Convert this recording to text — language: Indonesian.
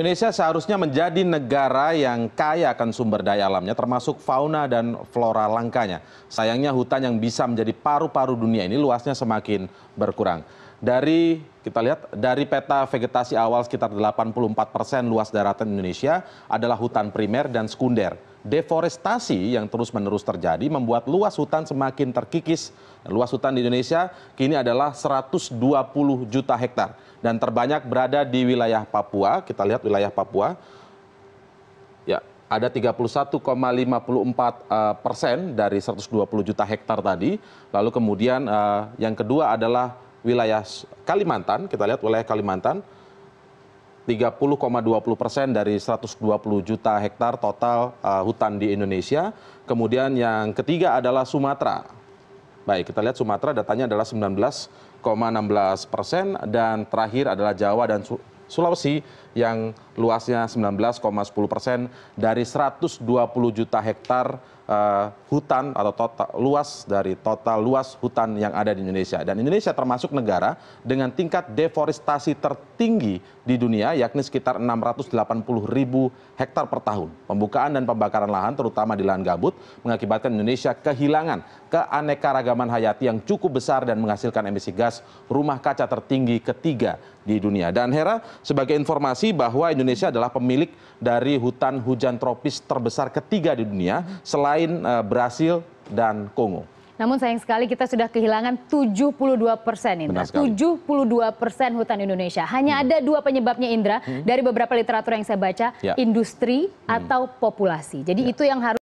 Indonesia seharusnya menjadi negara yang kaya akan sumber daya alamnya, termasuk fauna dan flora langkanya. Sayangnya hutan yang bisa menjadi paru-paru dunia ini luasnya semakin berkurang. Dari kita lihat dari peta vegetasi awal sekitar 84 persen luas daratan Indonesia adalah hutan primer dan sekunder. Deforestasi yang terus-menerus terjadi membuat luas hutan semakin terkikis. Luas hutan di Indonesia kini adalah 120 juta hektar dan terbanyak berada di wilayah Papua. Kita lihat wilayah Papua. Ya, ada 31,54 uh, persen dari 120 juta hektar tadi. Lalu kemudian uh, yang kedua adalah wilayah Kalimantan. Kita lihat wilayah Kalimantan 30,20 persen dari 120 juta hektar total uh, hutan di Indonesia. Kemudian yang ketiga adalah Sumatera. Baik, kita lihat Sumatera datanya adalah 19,16 persen dan terakhir adalah Jawa dan Sulawesi yang luasnya 19,10 persen dari 120 juta hektar uh, hutan atau total luas dari total luas hutan yang ada di Indonesia. Dan Indonesia termasuk negara dengan tingkat deforestasi tertinggi di dunia yakni sekitar 680 ribu hektar per tahun. Pembukaan dan pembakaran lahan terutama di lahan gabut mengakibatkan Indonesia kehilangan keanekaragaman hayati yang cukup besar dan menghasilkan emisi gas rumah kaca tertinggi ketiga di dunia. Dan Hera, sebagai informasi bahwa Indonesia adalah pemilik dari hutan hujan tropis terbesar ketiga di dunia selain uh, Brasil dan Kongo. Namun sayang sekali kita sudah kehilangan 72 persen Indra. 72 persen hutan Indonesia. Hanya hmm. ada dua penyebabnya Indra hmm. dari beberapa literatur yang saya baca, ya. industri hmm. atau populasi. Jadi ya. itu yang harus